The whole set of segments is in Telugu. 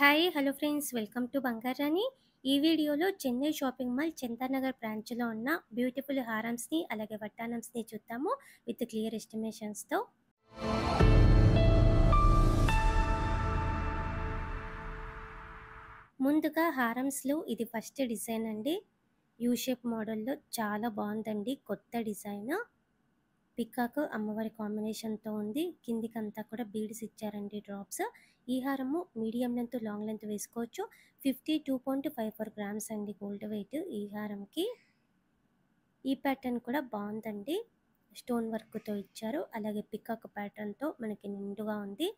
Hi hello friends welcome to Bangarani ఈ వీడియోలో చెన్నై షాపింగ్ మాల్ చందానగర్ బ్రాంచ్లో ఉన్న బ్యూటిఫుల్ హారమ్స్ని అలాగే వట్టానమ్స్ని చూద్దాము విత్ క్లియర్ ఎస్టిమేషన్స్తో ముందుగా హారమ్స్లో ఇది ఫస్ట్ డిజైన్ అండి. యూ షేప్ మోడల్లో చాలా బాగుందండి. కొత్త డిజైన్ పికాక్ అమ్మవారి కాంబినేషన్తో ఉంది. కిందికంతా కూడా బీడ్స్ ఇచ్చారండి డ్రాప్స్. ఈ హారము మీడియం లెంత్ లాంగ్ లెంత్ వేసుకోవచ్చు. Fifty two point five four grams అండి గోల్డ్ వెయిట్ ఈ హారంకి. ఈ ప్యాటర్న్ కూడా బాగుందండి. స్టోన్ వర్క్తో ఇచ్చారు. అలాగే పికాక్ ప్యాటర్న్తో మనకి నిండుగా ఉంది.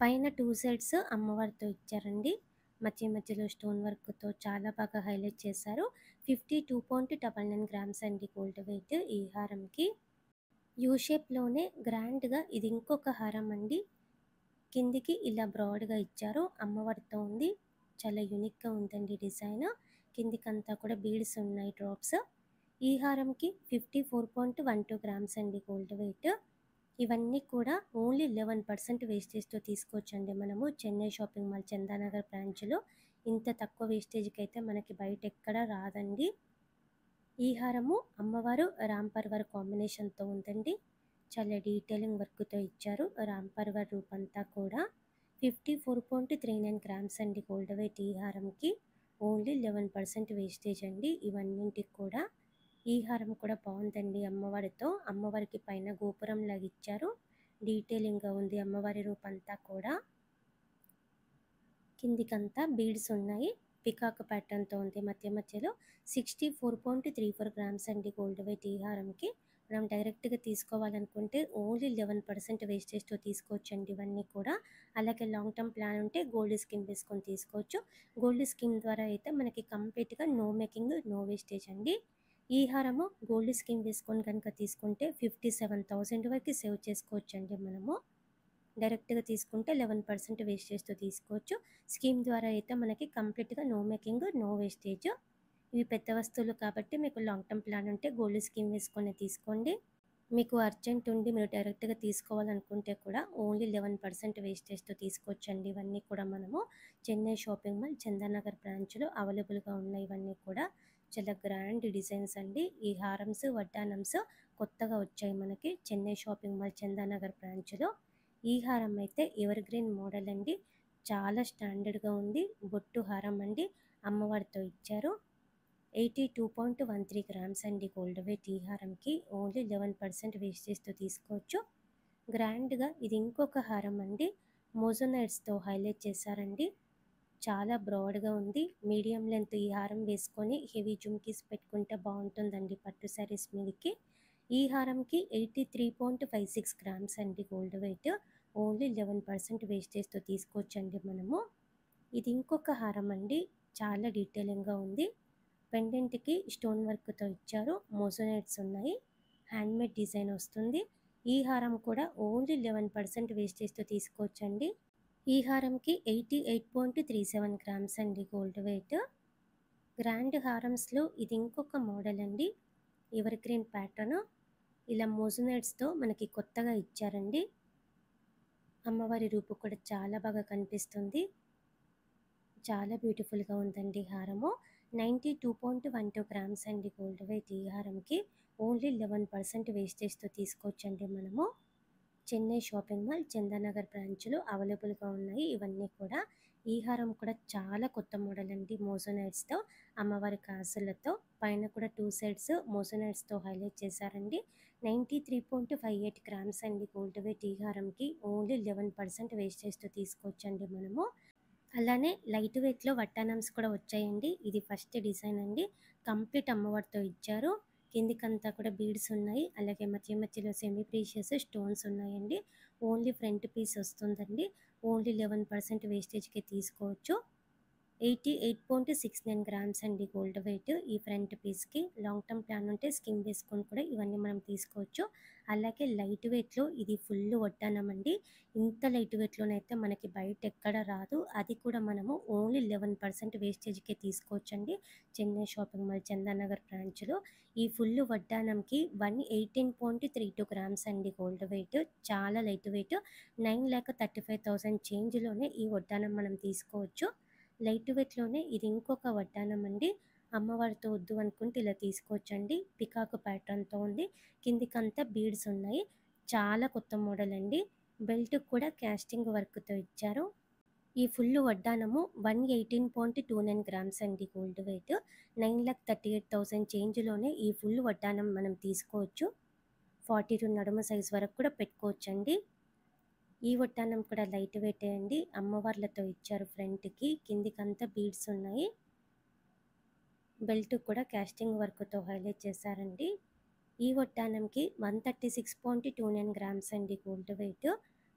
పైన టూ సైడ్స్ అమ్మవారితో ఇచ్చారండి. మధ్య మధ్యలో స్టోన్ వర్క్తో చాలా బాగా హైలైట్ చేశారు. Fifty two point double nine grams అండి గోల్డ్ వెయిట్ ఈ హారంకి. యూ షేప్లోనే గ్రాండ్గా ఇది ఇంకొక హారం అండి. కిందికి ఇలా బ్రాడ్గా ఇచ్చారు. అమ్మవారితో ఉంది. చాలా యూనిక్గా ఉందండి డిజైన్. కిందికంతా కూడా బీడ్స్ ఉన్నాయి డ్రాప్స్. ఈ హారంకి fifty four point one two grams అండి గోల్డ్ వెయిట్. ఇవన్నీ కూడా ఓన్లీ లెవెన్ పర్సెంట్ వేస్టేజ్తో తీసుకోవచ్చండి మనము చెన్నై షాపింగ్ మాల్ చందానగర్ బ్రాంచ్లో. ఇంత తక్కువ వేస్టేజ్కి అయితే మనకి బయట ఎక్కడా రాదండి. ఈ హారము అమ్మవారు రాంపర్వర్ కాంబినేషన్తో ఉందండి. చాలా డీటెయిలింగ్ వర్క్తో ఇచ్చారు. రాంపర్వర్ రూపంతా కూడా fifty four point three nine grams అండి గోల్డ్ వెయిట్ ఈ హారంకి. ఓన్లీ లెవెన్ పర్సెంట్ వేస్టేజ్ అండి. ఇవన్నింటికి కూడా ఈ హారం కూడా బాగుందండి అమ్మవారితో. అమ్మవారికి పైన గోపురం లాగా ఇచ్చారు. డీటెయిలింగ్గా ఉంది అమ్మవారి రూపంతా కూడా. కిందికంతా బీడ్స్ ఉన్నాయి. పికాక్ ప్యాటర్న్తో ఉంది. మధ్య మధ్యలో sixty four point three four grams అండి గోల్డ్ వెయిట్ ఈ హారంకి. మనం డైరెక్ట్గా తీసుకోవాలనుకుంటే ఓన్లీ లెవెన్ పర్సెంట్ వేస్టేజ్తో తీసుకోవచ్చండి ఇవన్నీ కూడా. అలాగే లాంగ్ టర్మ్ ప్లాన్ ఉంటే గోల్డ్ స్కీమ్ వేసుకొని తీసుకోవచ్చు. గోల్డ్ స్కీమ్ ద్వారా అయితే మనకి కంప్లీట్గా నో మేకింగ్ నో వేస్టేజ్ అండి. ఈ హారము గోల్డ్ స్కీమ్ వేసుకొని కనుక తీసుకుంటే ఫిఫ్టీ సెవెన్ థౌజండ్ వరకు సేవ్ చేసుకోవచ్చండి మనము. డైరెక్ట్గా తీసుకుంటే లెవెన్ పర్సెంట్ వేస్టేజ్తో తీసుకోవచ్చు. స్కీమ్ ద్వారా అయితే మనకి కంప్లీట్గా నో మేకింగ్ నో వేస్టేజ్ ఇవి పెద్ద వస్తువులు కాబట్టి మీకు లాంగ్ టర్మ్ ప్లాన్ ఉంటే గోల్డ్ స్కీమ్ వేసుకొని తీసుకోండి. మీకు అర్జెంట్ ఉండి మీరు డైరెక్ట్గా తీసుకోవాలనుకుంటే కూడా ఓన్లీ లెవెన్ పర్సెంట్ వేస్టేజ్తో తీసుకోవచ్చండి. ఇవన్నీ కూడా మనము చెన్నై షాపింగ్ మాల్ చందానగర్ బ్రాంచ్లో అవైలబుల్గా ఉన్నాయి ఇవన్నీ కూడా చాలా గ్రాండ్ డిజైన్స్ అండి. ఈ హారమ్స్ వడ్డానమ్స్ కొత్తగా వచ్చాయి మనకి చెన్నై షాపింగ్ మాల్ చందానగర్ బ్రాంచ్లో. ఈ హారం అయితే ఎవర్ గ్రీన్ మోడల్ అండి. చాలా స్టాండర్డ్గా ఉంది. బొట్టు హారం అండి. అమ్మవారితో ఇచ్చారు. Eighty two point one three grams అండి గోల్డ్ వెయిట్ ఈ హారంకి. ఓన్లీ లెవెన్ పర్సెంట్ వేస్టేజ్తో తీసుకోవచ్చు. గ్రాండ్గా ఇది ఇంకొక హారం అండి. మోజోనైట్స్తో హైలైట్ చేశారండి. చాలా బ్రాడ్గా ఉంది. మీడియం లెంత్ ఈ హారం వేసుకొని హెవీ జుమ్కీస్ పెట్టుకుంటే బాగుంటుందండి పట్టు శారీస్ మీదకి. ఈ హారంకి eighty three point five six grams అండి gold weight. Only eleven percent వేస్టేజ్తో తీసుకోవచ్చండి మనము. ఇది ఇంకొక హారం అండి. చాలా డీటెయిలింగ్గా ఉంది. పెండెంట్కి స్టోన్ వర్క్తో ఇచ్చారు. మోజోనైట్స్ ఉన్నాయి. హ్యాండ్మేడ్ డిజైన్ వస్తుంది. ఈ హారం కూడా ఓన్లీ లెవెన్ పర్సెంట్ వేస్టేజ్తో తీసుకోవచ్చండి. ఈ హారంకి eighty eight point three seven grams అండి గోల్డ్ వెయిట్. గ్రాండ్ హారమ్స్లో ఇది ఇంకొక మోడల్ అండి. Evergreen pattern. ఇలా మోజునైట్స్తో మనకి కొత్తగా ఇచ్చారండి. అమ్మవారి రూపు కూడా చాలా బాగా కనిపిస్తుంది. చాలా బ్యూటిఫుల్గా ఉందండి హారము. Ninety two point one two grams అండి గోల్డ్ వెయిట్ ఈ హారంకి. ఓన్లీ లెవెన్ పర్సెంట్ వేస్టేజ్తో తీసుకోవచ్చండి మనము. చెన్నై షాపింగ్ మాల్ చందానగర్ బ్రాంచ్లో అవైలబుల్గా ఉన్నాయి ఇవన్నీ కూడా. ఈ హారం కూడా చాలా కొత్త మోడల్ అండి మోసోనైడ్స్తో అమ్మవారి కాసులతో పైన కూడా టూ సైడ్స్ మోసోనైడ్స్తో హైలైట్ చేశారండి. Ninety three point five eight grams అండి గోల్డ్ వెయిట్ ఈ హారంకి ఓన్లీ లెవెన్ పర్సెంట్ వేస్టేజ్తో తీసుకోవచ్చండి మనము. అలానే లైట్ వెయిట్లో వట్టానమ్స్ కూడా వచ్చాయండి. ఇది ఫస్ట్ డిజైన్ అండి. కంప్లీట్ అమ్మవారితో ఇచ్చారు. కిందికంతా కూడా బీడ్స్ ఉన్నాయి. అలాగే మధ్య మధ్యలో సెమీ ప్రీషియస్ స్టోన్స్ ఉన్నాయండి. ఓన్లీ ఫ్రంట్ పీస్ వస్తుందండి. ఓన్లీ లెవెన్ పర్సెంట్ వేస్టేజ్కి తీసుకోవచ్చు. Eighty eight point six nine grams అండి గోల్డ్ వెయిట్ ఈ ఫ్రంట్ పీస్కి. లాంగ్ టర్మ్ ప్లాన్ ఉంటే స్కిన్ వేసుకొని కూడా ఇవన్నీ మనం తీసుకోవచ్చు. అలాగే లైట్ వెయిట్లో ఇది ఫుల్ వడ్డానమండి ఇంత లైట్ వెయిట్లోనైతే మనకి బయట ఎక్కడ రాదు. అది కూడా మనము ఓన్లీ లెవెన్ పర్సెంట్ వేస్టేజ్కే తీసుకోవచ్చండి చెన్నై షాపింగ్ మాల్ చందానగర్ బ్రాంచ్లో. ఈ full వడ్డానంకి one eighteen point three two grams అండి గోల్డ్ వెయిట్. చాలా light weight. Nine lakh thirty five thousand చేంజ్లోనే ఈ వడ్డానం మనం తీసుకోవచ్చు. లైట్ వెయిట్లోనే ఇది ఇంకొక వడ్డానం అండి. అమ్మవారితో వద్దు అనుకుంటే ఇలా తీసుకోవచ్చండి. పికాకు ప్యాటర్న్తో ఉంది. కిందికంతా బీడ్స్ ఉన్నాయి. చాలా కొత్త మోడల్ అండి. బెల్ట్ కూడా క్యాస్టింగ్ వర్క్తో ఇచ్చారు. ఈ full వడ్డానము one eighteen point two nine grams అండి gold weight. Nine lakh thirty eight thousand చేంజ్లోనే ఈ ఫుల్ వడ్డానం మనం తీసుకోవచ్చు. ఫార్టీ టూ నడుమ సైజ్ వరకు కూడా పెట్టుకోవచ్చండి. ఈ వడ్డానం కూడా లైట్ వెయిట్ అండి. అమ్మవార్లతో ఇచ్చారు ఫ్రంట్కి. కిందికంతా బీడ్స్ ఉన్నాయి. బెల్ట్ కూడా క్యాస్టింగ్ వర్క్తో హైలైట్ చేశారండి. ఈ వడ్డానంకి one thirty six point two nine grams అండి గోల్డ్ వెయిట్.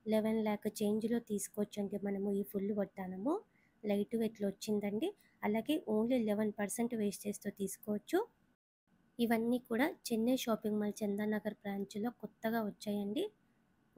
లెవెన్ ల్యాక్ చేంజ్లో తీసుకోవచ్చండి మనము ఈ ఫుల్ వడ్డానము లైట్ వెయిట్లో వచ్చిందండి. అలాగే ఓన్లీ లెవెన్ పర్సెంట్ వేస్టేజ్తో తీసుకోవచ్చు. ఇవన్నీ కూడా చెన్నై షాపింగ్ మాల్ చందానగర్ బ్రాంచ్లో కొత్తగా వచ్చాయండి.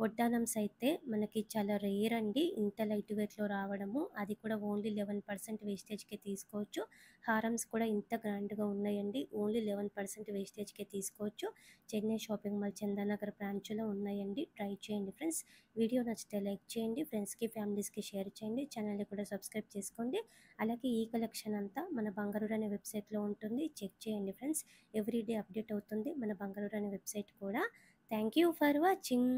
వడ్డానమ్స్ అయితే మనకి చాలా రేర్ అండి. ఇంత లైట్ వెయిట్లో రావడము. అది కూడా ఓన్లీ లెవెన్ పర్సెంట్ వేస్టేజ్కే తీసుకోవచ్చు. హారమ్స్ కూడా ఇంత గ్రాండ్గా ఉన్నాయండి. ఓన్లీ లెవెన్ పర్సెంట్ వేస్టేజ్కే తీసుకోవచ్చు. చెన్నై షాపింగ్ మాల్ చందానగర్ బ్రాంచ్లో ఉన్నాయండి. ట్రై చేయండి ఫ్రెండ్స్. వీడియో నచ్చితే లైక్ చేయండి. ఫ్రెండ్స్కి ఫ్యామిలీస్కి షేర్ చేయండి. ఛానల్ని కూడా సబ్స్క్రైబ్ చేసుకోండి. అలాగే ఈ కలెక్షన్ అంతా మన బంగారూరు అనే వెబ్సైట్లో ఉంటుంది. చెక్ చేయండి ఫ్రెండ్స్. ఎవ్రీడే అప్డేట్ అవుతుంది మన బంగారూరు అనే వెబ్సైట్ కూడా. Thank you for watching.